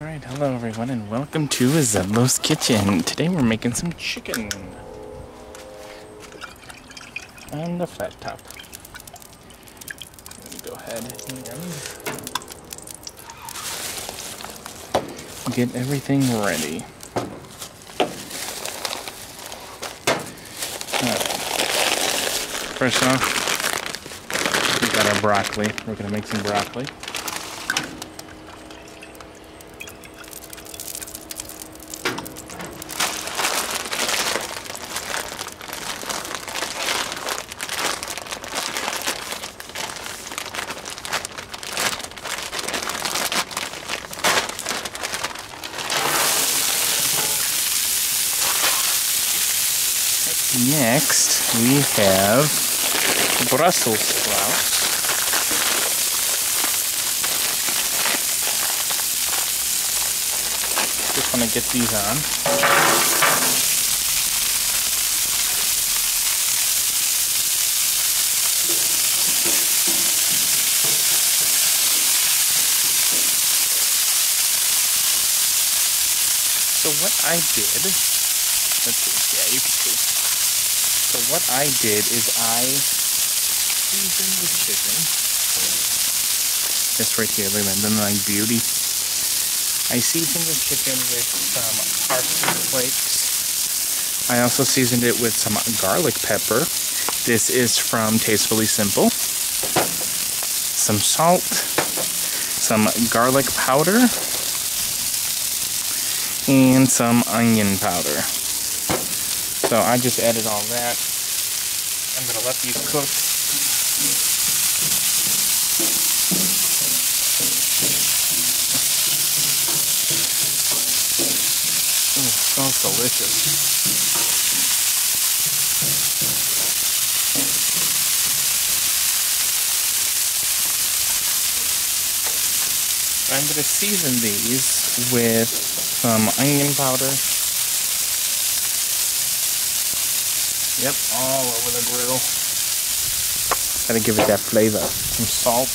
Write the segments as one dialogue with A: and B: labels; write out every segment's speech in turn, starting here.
A: Alright, hello everyone and welcome to Zudlow's Kitchen. Today we're making some chicken. On the flat top. Go ahead and get everything ready. First off, we got our broccoli. We're gonna make some broccoli. Next, we have Brussels sprouts. Just want to get these on. So what I did, let's see, yeah, you can see. So what I did is I seasoned the chicken. This right here, look at that, like beauty. I seasoned the chicken with some parsley flakes. I also seasoned it with some garlic pepper. This is from Tastefully Simple. Some salt, some garlic powder, and some onion powder. So I just added all that. I'm gonna let these cook. Ooh, smells delicious. I'm gonna season these with some onion powder. Yep, all over the grill. Gotta give it that flavor. Some salt.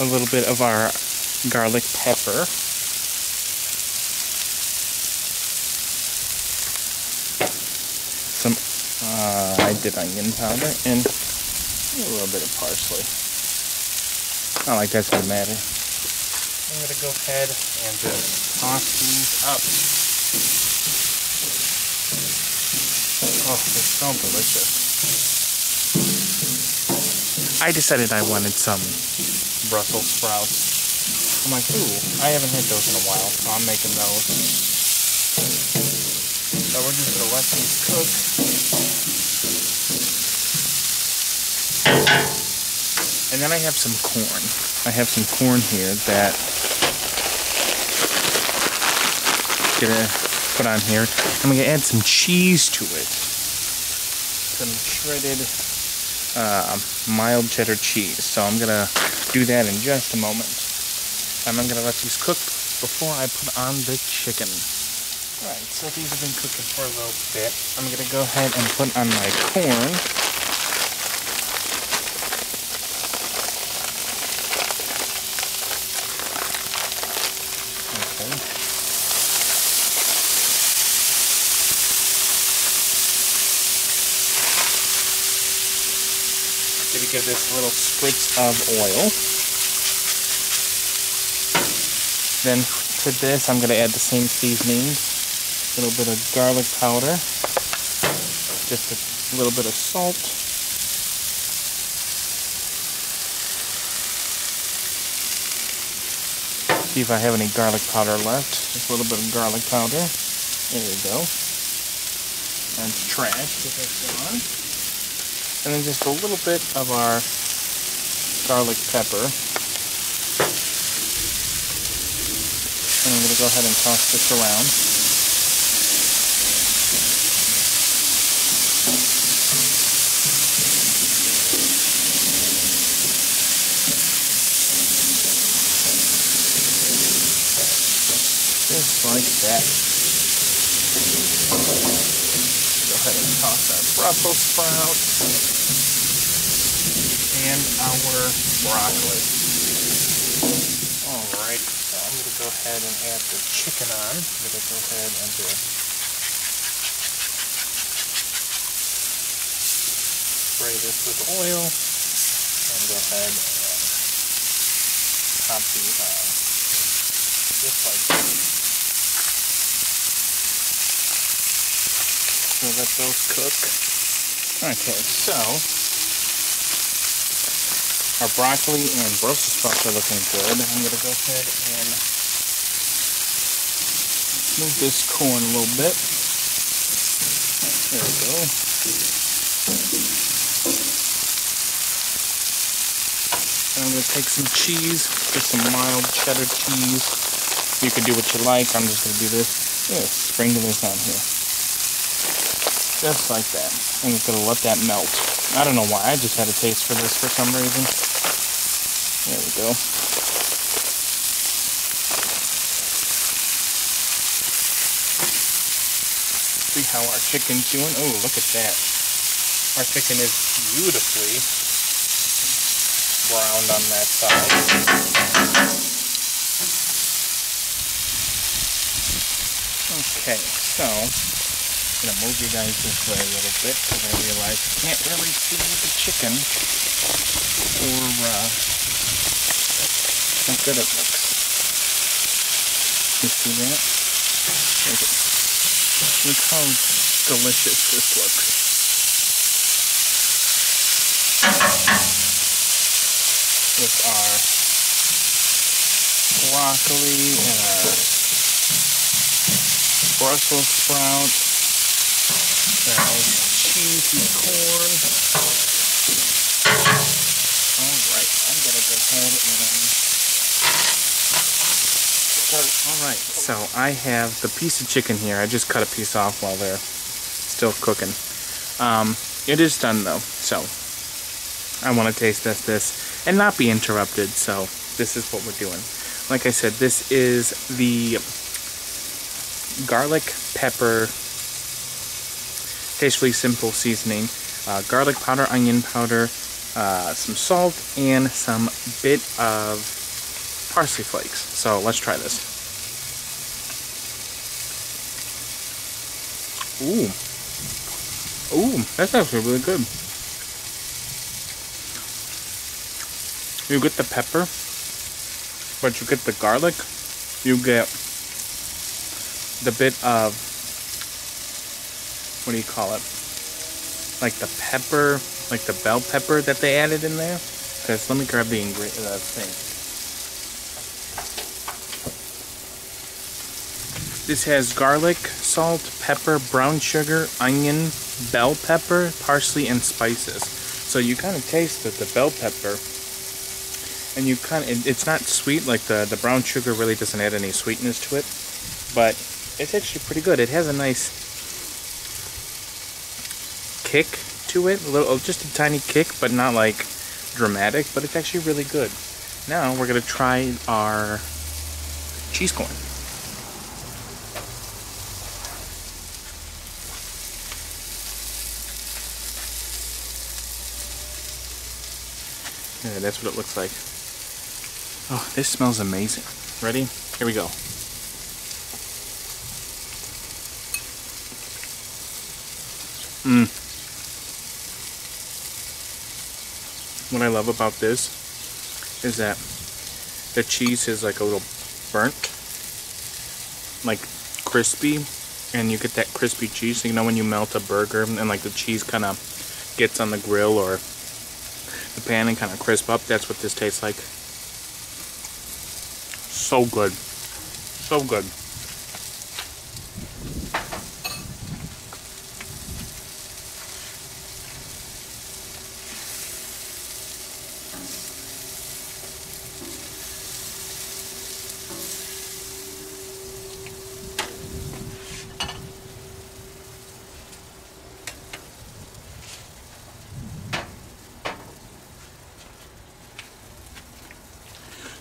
A: A little bit of our garlic pepper. Some, uh, I did onion powder and a little bit of parsley. Not like that's gonna matter. I'm gonna go ahead and just toss these up. Oh, they smell delicious. I decided I wanted some Brussels sprouts. I'm like, ooh, I haven't had those in a while, so I'm making those. So we're just gonna let these cook. And then I have some corn. I have some corn here that I'm gonna put on here. I'm gonna add some cheese to it. Some shredded uh, mild cheddar cheese. So I'm gonna do that in just a moment. And I'm gonna let these cook before I put on the chicken. Alright, so these have been cooking for a little bit. I'm gonna go ahead and put on my corn. Okay. Gonna give this little spritz of oil. Then to this, I'm gonna add the same seasonings. A little bit of garlic powder. Just a little bit of salt. See if I have any garlic powder left. Just a little bit of garlic powder. There you go. That's trash. And then just a little bit of our garlic pepper. And I'm going to go ahead and toss this around. Just like that. Go ahead and toss our Brussels sprouts and our broccoli. Alright, so I'm going to go ahead and add the chicken on. I'm going to go ahead and do spray this with oil and go ahead and pop these on. Just like that. So let those cook. Okay, so our broccoli and Brussels sprouts are looking good. I'm to go ahead and move this corn a little bit. There we go. And I'm to take some cheese, just some mild cheddar cheese. You can do what you like. I'm just to do this. Yeah, sprinkle this on here. Just like that. I'm just gonna let that melt. I don't know why, I just had a taste for this for some reason. There we go. See how our chicken's doing? Oh, look at that. Our chicken is beautifully browned on that side. Okay, so I'm gonna move you guys this way a little bit because I realize you can't really see the chicken or uh, how good it looks. You see that? Look, look how delicious this looks. With our broccoli and our Brussels sprouts cheesy corn. Alright, I'm gonna go ahead and start. Alright, so I have the piece of chicken here. I just cut a piece off while they're still cooking. Um, it is done though, so I want to taste test this and not be interrupted, so this is what we're doing. Like I said, this is the garlic pepper tastefully simple seasoning. Uh, garlic powder, onion powder, uh, some salt, and some bit of parsley flakes. So let's try this. Ooh. Ooh, that's actually really good. You get the pepper, but you get the garlic, you get the bit of what do you call it? Like the pepper, like the bell pepper that they added in there. Because let me grab the ingredient uh, thing. This has garlic, salt, pepper, brown sugar, onion, bell pepper, parsley, and spices. So you kind of taste the, the bell pepper, and you kind of it's not sweet like the the brown sugar really doesn't add any sweetness to it, but it's actually pretty good. It has a nice kick to it, a little, oh, just a tiny kick, but not like dramatic, but it's actually really good. Now we're gonna try our cheese corn. Yeah, that's what it looks like. Oh, this smells amazing. Ready? Here we go. Mmm. What I love about this is that the cheese is like a little burnt, like crispy, and you get that crispy cheese. You know when you melt a burger and like the cheese kind of gets on the grill or the pan and kind of crisp up. That's what this tastes like. So good. So good.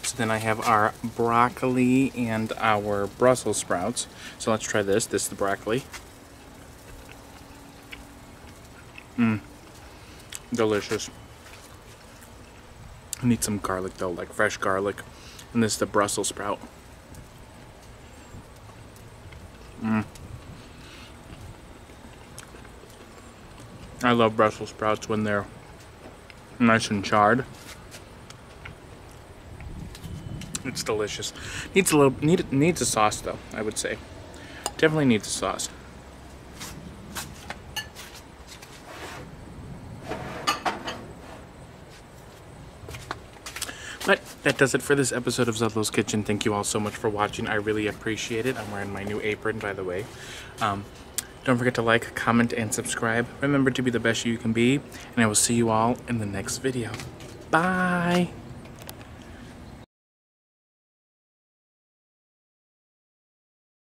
A: So then I have our broccoli and our Brussels sprouts. So let's try this. This is the broccoli. Mmm. Delicious. I need some garlic though, like fresh garlic. And this is the Brussels sprout. Mmm. I love Brussels sprouts when they're nice and charred. It's delicious. Needs a little need needs a sauce though, I would say. Definitely needs a sauce. But that does it for this episode of Zudlow's Kitchen. Thank you all so much for watching. I really appreciate it. I'm wearing my new apron, by the way. Um, don't forget to like, comment, and subscribe. Remember to be the best you can be, and I will see you all in the next video. Bye!